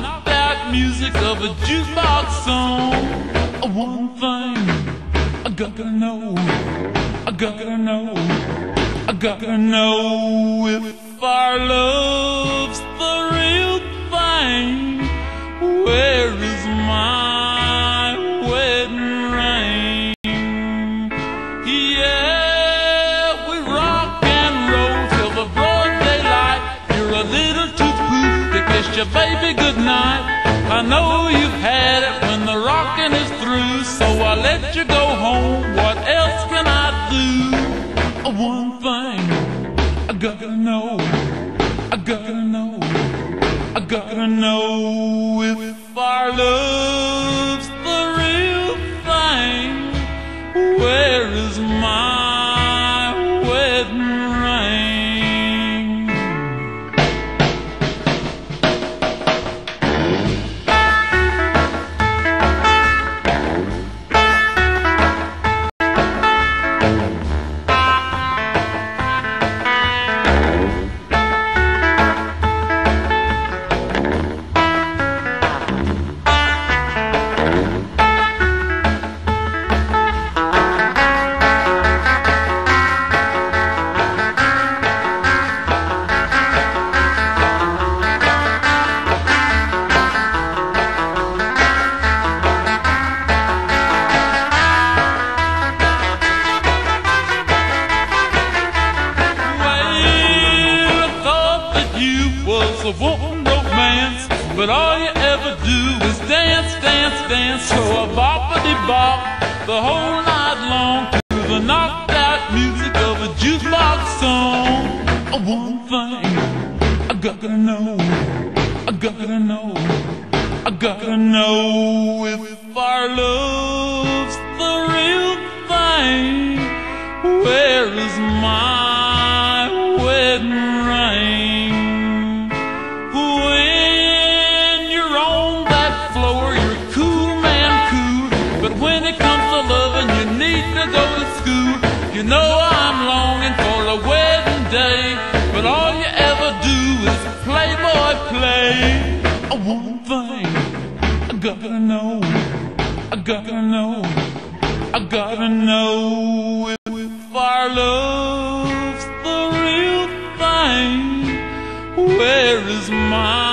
knocked out music of a jukebox song. Uh, one thing I gotta know, I gotta know, I gotta know if our love's your baby goodnight. I know you've had it when the rocking is through, so I let you go home. What else can I do? Uh, one thing I gotta know, I gotta know, I gotta know if our love's the real thing. Where is my you was a woman romance, but all you ever do is dance, dance, dance. So I boppity bop the whole night long to the knocked out music of a jukebox song. One thing I gotta know, I gotta know, I gotta know if our love's the real thing. Where is my school. You know I'm longing for a wedding day, but all you ever do is play, boy, play. One thing I gotta know, I gotta know, I gotta know if our love's the real thing. Where is my